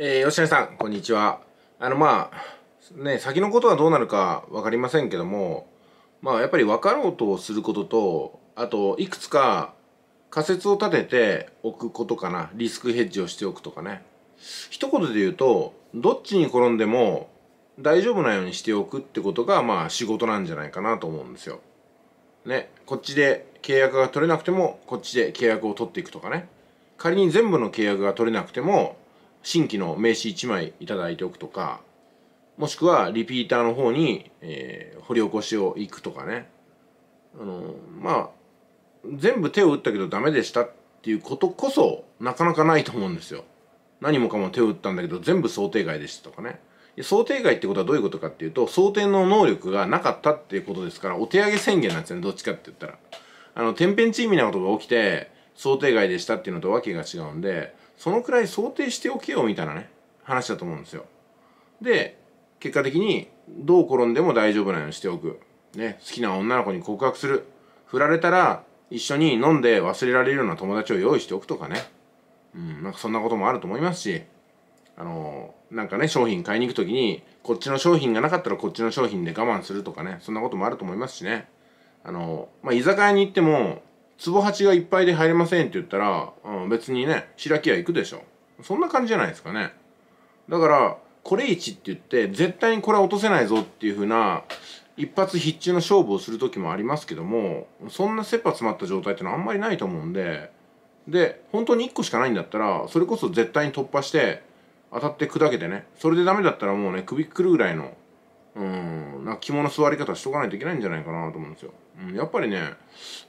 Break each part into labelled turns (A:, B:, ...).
A: えー、吉根さん、こんにちは。あの、まあ、ね、先のことはどうなるか分かりませんけども、まあ、やっぱり分かろうとすることと、あと、いくつか仮説を立てておくことかな。リスクヘッジをしておくとかね。一言で言うと、どっちに転んでも大丈夫なようにしておくってことが、まあ、仕事なんじゃないかなと思うんですよ。ね、こっちで契約が取れなくても、こっちで契約を取っていくとかね。仮に全部の契約が取れなくても、新規の名刺1枚いただいておくとか、もしくはリピーターの方に、えー、掘り起こしを行くとかね。あの、まあ、全部手を打ったけどダメでしたっていうことこそなかなかないと思うんですよ。何もかも手を打ったんだけど全部想定外でしたとかね。想定外ってことはどういうことかっていうと、想定の能力がなかったっていうことですから、お手上げ宣言なんですよね、どっちかって言ったら。あの、天変地異なことが起きて、想定外でしたっていうのとわけが違うんで、そのくらい想定しておけよみたいなね話だと思うんですよ。で結果的にどう転んでも大丈夫なようにしておく。ね好きな女の子に告白する。振られたら一緒に飲んで忘れられるような友達を用意しておくとかね。うんなんかそんなこともあると思いますしあのなんかね商品買いに行く時にこっちの商品がなかったらこっちの商品で我慢するとかねそんなこともあると思いますしね。あのまあ居酒屋に行っても壺八がいっぱいで入れませんって言ったら、うん、別にね白木屋行くでしょ。そんな感じじゃないですかね。だからこれ1って言って絶対にこれは落とせないぞっていう風な一発必中の勝負をする時もありますけどもそんな切羽詰まった状態ってのはあんまりないと思うんでで本当に1個しかないんだったらそれこそ絶対に突破して当たって砕けてねそれでダメだったらもうね首くるぐらいのうんなんか肝の座り方しとかないといけないんじゃないかなと思うんですよ。うん、やっぱりね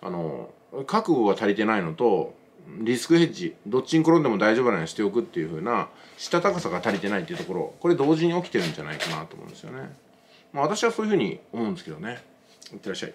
A: あの覚悟が足りてないのとリスクヘッジどっちに転んでも大丈夫なようにしておくっていう風なしたたかさが足りてないっていうところこれ同時に起きてるんじゃないかなと思うんですよね。まあ私はそういう風に思うんですけどね。いってらっしゃい。